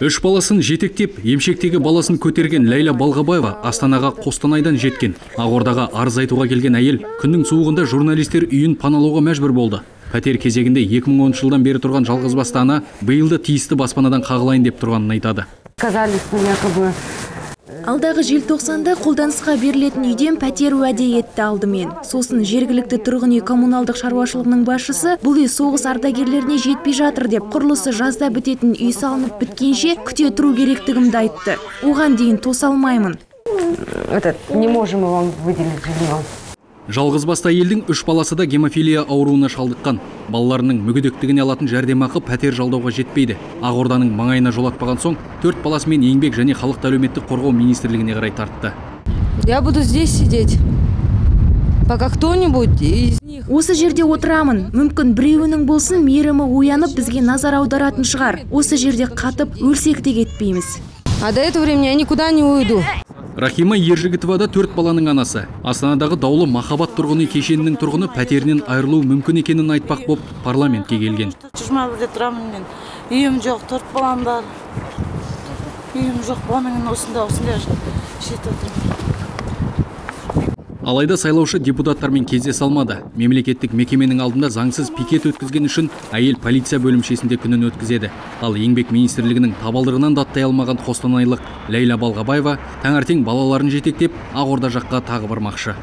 үш баласын жетектеп емшектегі баласын көтерген ләйла балғабаева астанаға қостанайдан жеткен. Ақордаға арыз айтуға келген әйел күннің суығында журналистер үйін паналауға мәжбүр болды. Пәтер кезегінде 2010 жылдан бері тұрған жалғызбасты ана биыл да тиісті баспанадан қағылайын деп тұрғанын айтады. Сказали, что якобы алдағы желтоқсанда қолданысқа берілетін үйден пәтер уәде етті алдымен. Сосын жергілікті тұрғын үй коммуналдық шаруашылығының басшысы бұл үй соғыс ардагерлеріне жетпей жатыр деп құрылысы жазда бітетін үй салынып біткенше күте тұру керектігімді айтты. Оған дейін тоса алмаймын. Этот, не можем вам выделить жилье. Жалғызбасты әйелдің үш баласы да гемофилия ауруына шалдыққан. Балаларының мүгедектігіне алатын жәрдемақы пәтер жалдауға жетпейді. Ақорданың маңайына жолатпаған соң төрт баласымен еңбек және халықты әлеуметтік қорғау министрлігіне қарай тартты. Я буду здесь сидеть, пока кто-нибудь из них осы жерде отырамын. Мүмкін біреуінің болсын мейірімі оянып бізге назар аударатын шығар. Осы жерде қатып өлсек те кетпейміз. А до этого времени я никуда не уйду. Рахима ержігітова да төрт баланың анасы. Астанадағы даулы махаббат тұрғын үй кешенінің тұрғыны пәтерінен айырылуы мүмкін екенін айтпақ боп парламентке келген. Жиырма бірде тұрамын мен. Үйім жоқ төрт балам бар. Үйім жоқ болғаннан осында осындай жетіп отырмын. Алайда сайлаушы депутаттармен кездесе алмады. Мемлекеттік мекеменің алдында заңсыз пикет өткізген үшін әйел полиция бөлімшесінде күнін өткізеді. Ал еңбек министрлігінің табалдырығынан да аттай алмаған қостанайлық ләйла балғабаева таңертең балаларын жетектеп ақорда жаққа тағы бармақшы.